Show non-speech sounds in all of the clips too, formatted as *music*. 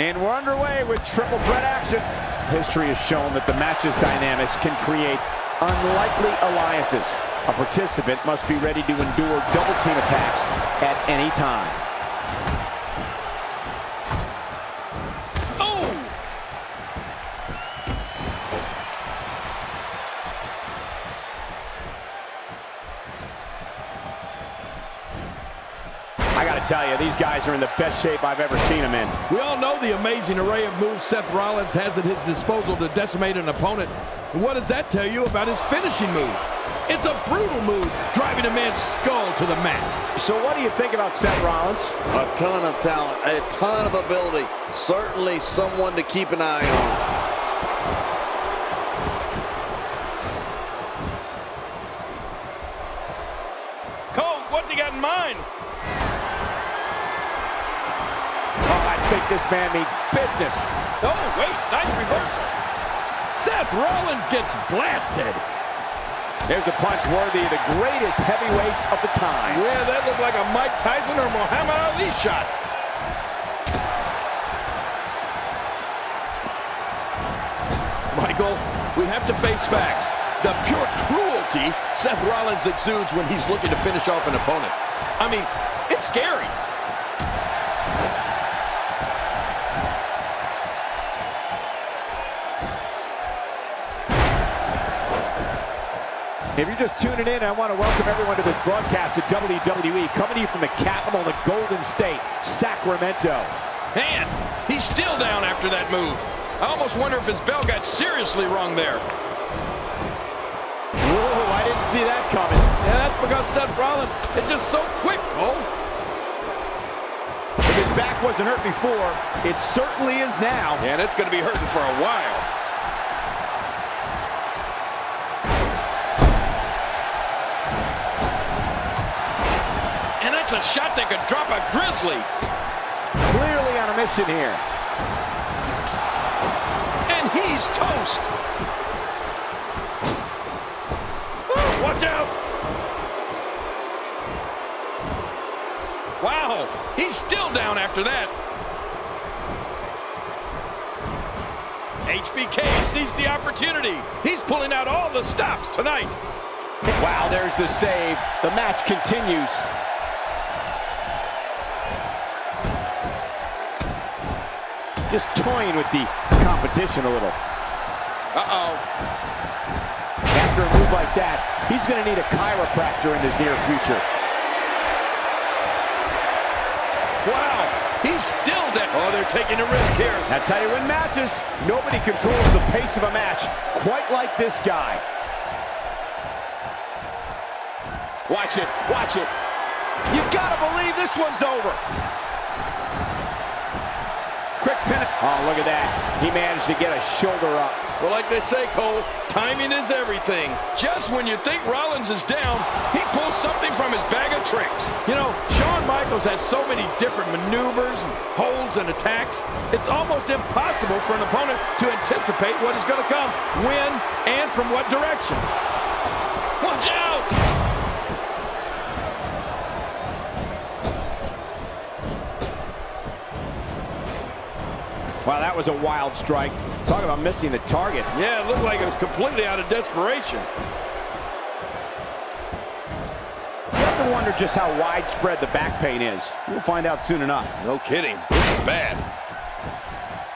And we're underway with triple threat action. History has shown that the match's dynamics can create unlikely alliances. A participant must be ready to endure double team attacks at any time. I gotta tell you, these guys are in the best shape I've ever seen them in. We all know the amazing array of moves Seth Rollins has at his disposal to decimate an opponent. What does that tell you about his finishing move? It's a brutal move, driving a man's skull to the mat. So what do you think about Seth Rollins? A ton of talent, a ton of ability. Certainly someone to keep an eye on. Cole, what's he got in mind? Think this man means business. Oh, wait, nice reversal. Seth Rollins gets blasted. There's a punch worthy of the greatest heavyweights of the time. Yeah, that looked like a Mike Tyson or Muhammad Ali shot. Michael, we have to face facts. The pure cruelty Seth Rollins exudes when he's looking to finish off an opponent. I mean, it's scary. If you're just tuning in, I want to welcome everyone to this broadcast of WWE, coming to you from the capital of the Golden State, Sacramento. Man, he's still down after that move. I almost wonder if his bell got seriously wrong there. Whoa, I didn't see that coming. Yeah, that's because Seth Rollins is just so quick, Cole. If his back wasn't hurt before, it certainly is now. And it's going to be hurting for a while. A shot that could drop a Grizzly. Clearly on a mission here. And he's toast. Oh, watch out. Wow, he's still down after that. HBK sees the opportunity. He's pulling out all the stops tonight. Wow, there's the save. The match continues. Just toying with the competition a little. Uh-oh. After a move like that, he's going to need a chiropractor in his near future. Wow, he's still down. Oh, they're taking a risk here. That's how you win matches. Nobody controls the pace of a match quite like this guy. Watch it, watch it. You gotta believe this one's over. *laughs* Oh, look at that. He managed to get a shoulder up. Well, like they say, Cole, timing is everything. Just when you think Rollins is down, he pulls something from his bag of tricks. You know, Shawn Michaels has so many different maneuvers and holds and attacks, it's almost impossible for an opponent to anticipate what is going to come, when, and from what direction. Wow, that was a wild strike. Talk about missing the target. Yeah, it looked like it was completely out of desperation. You have to wonder just how widespread the back pain is. We'll find out soon enough. No kidding. This is bad.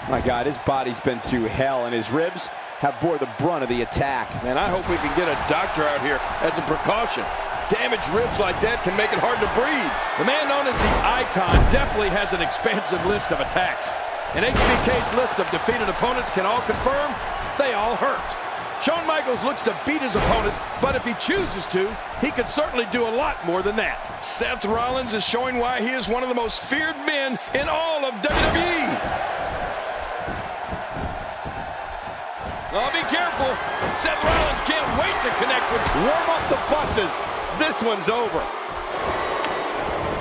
My God, his body's been through hell, and his ribs have bore the brunt of the attack. Man, I hope we can get a doctor out here as a precaution. Damaged ribs like that can make it hard to breathe. The man known as the Icon definitely has an expansive list of attacks. And HBK's list of defeated opponents can all confirm they all hurt. Shawn Michaels looks to beat his opponents, but if he chooses to, he could certainly do a lot more than that. Seth Rollins is showing why he is one of the most feared men in all of WWE. Oh, be careful. Seth Rollins can't wait to connect with... Warm up the buses. This one's over.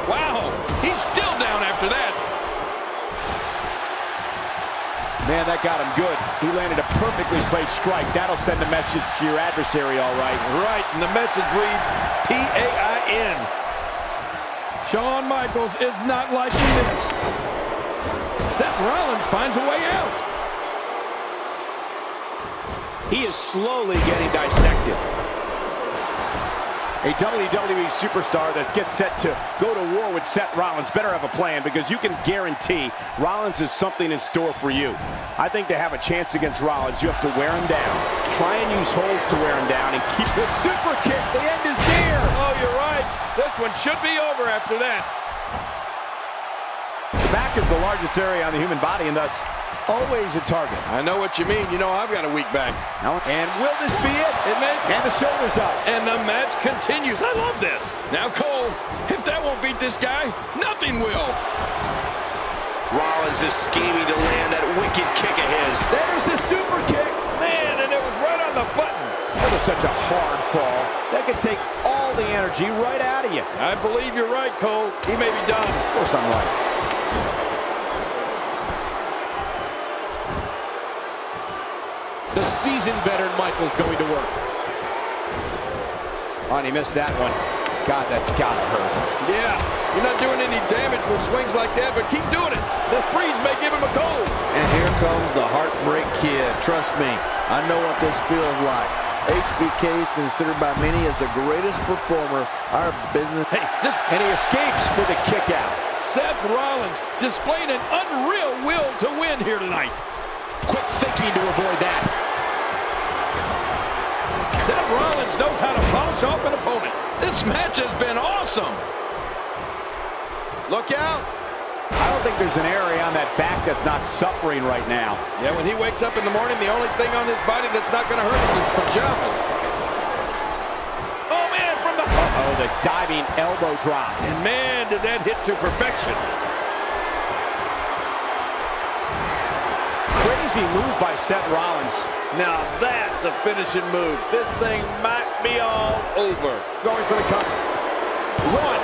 Wow, he's still down after that. Man, that got him good. He landed a perfectly placed strike. That'll send a message to your adversary, all right. Right, and the message reads P-A-I-N. Shawn Michaels is not liking this. Seth Rollins finds a way out. He is slowly getting dissected. A WWE superstar that gets set to go to war with Seth Rollins better have a plan because you can guarantee Rollins is something in store for you. I think to have a chance against Rollins, you have to wear him down. Try and use holds to wear him down and keep the super kick. The end is near. Oh, you're right. This one should be over after that. Is the largest area on the human body and thus always a target. I know what you mean. You know I've got a weak back. And will this be it? It may. And the shoulders up. And the match continues. I love this. Now, Cole, if that won't beat this guy, nothing will. Rollins is scheming to land that wicked kick of his. There's the super kick. Man, and it was right on the button. That was such a hard fall. That could take all the energy right out of you. I believe you're right, Cole. He may be done. Of course I'm right. The seasoned veteran Michaels going to work. Oh, and he missed that one. God, that's gotta hurt. Yeah, you're not doing any damage with swings like that, but keep doing it. The freeze may give him a cold. And here comes the Heartbreak Kid. Trust me, I know what this feels like. HBK is considered by many as the greatest performer our business. Hey, this And he escapes with a kick out. Seth Rollins displaying an unreal will to win here tonight. Quick thinking to avoid that. Seth Rollins knows how to polish off an opponent. This match has been awesome. Look out. I don't think there's an area on that back that's not suffering right now. Yeah, when he wakes up in the morning, the only thing on his body that's not going to hurt is his pajamas. Oh, man, from the... Uh-oh, the diving elbow drop. And man, did that hit to perfection. Crazy move by Seth Rollins. Now that's a finishing move. This thing might be all over. Going for the cover. One.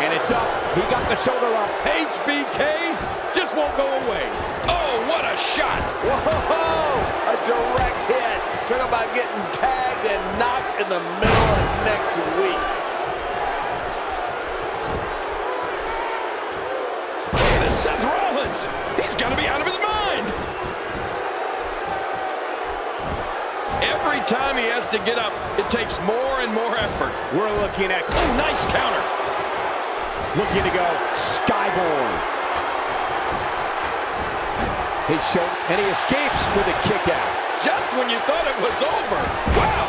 And it's up. He got the shoulder up. HBK just won't go away. Oh, what a shot. Whoa! A direct hit. Talk about getting tagged and knocked in the middle of next week. Look at this Seth Rollins. He's got to be out of his mind. Every time he has to get up, it takes more and more effort. We're looking at Oh, nice counter. looking to go skyborne. His shoulder, and he escapes with a kick out. Just when you thought it was over. Wow.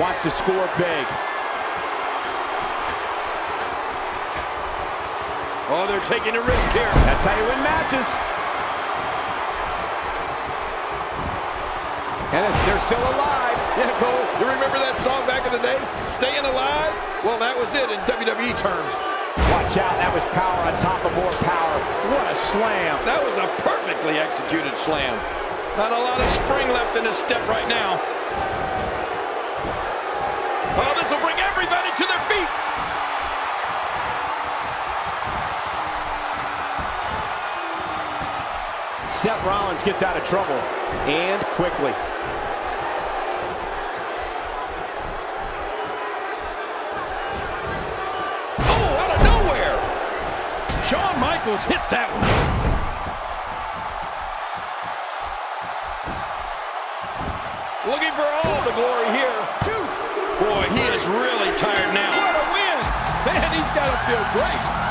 Wants to score big. Oh, they're taking a risk here. That's how you win matches. And it's, they're still alive. *laughs* Yeah, Cole, you remember that song back in the day? Staying Alive? Well, that was it in WWE terms. Watch out, that was power on top of more power. What a slam. That was a perfectly executed slam. Not a lot of spring left in his step right now. Oh, this will bring everybody to their feet. Seth Rollins gets out of trouble, and quickly. Shawn Michaels hit that one. Looking for all the glory here. Boy, he is really tired now. What a win. Man, he's got to feel great.